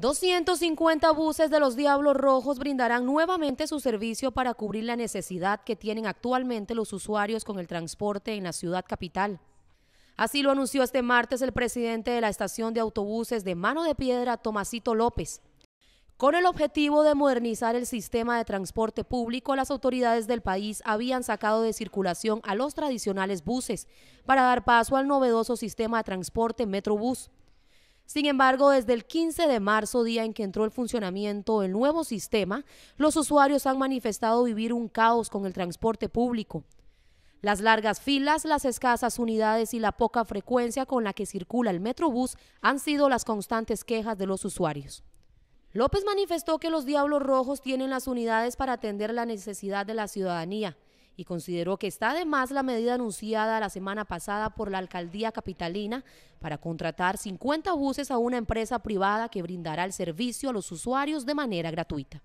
250 buses de los Diablos Rojos brindarán nuevamente su servicio para cubrir la necesidad que tienen actualmente los usuarios con el transporte en la ciudad capital. Así lo anunció este martes el presidente de la estación de autobuses de Mano de Piedra, Tomasito López. Con el objetivo de modernizar el sistema de transporte público, las autoridades del país habían sacado de circulación a los tradicionales buses para dar paso al novedoso sistema de transporte Metrobús. Sin embargo, desde el 15 de marzo, día en que entró el funcionamiento el nuevo sistema, los usuarios han manifestado vivir un caos con el transporte público. Las largas filas, las escasas unidades y la poca frecuencia con la que circula el Metrobús han sido las constantes quejas de los usuarios. López manifestó que los Diablos Rojos tienen las unidades para atender la necesidad de la ciudadanía y consideró que está de más la medida anunciada la semana pasada por la alcaldía capitalina para contratar 50 buses a una empresa privada que brindará el servicio a los usuarios de manera gratuita.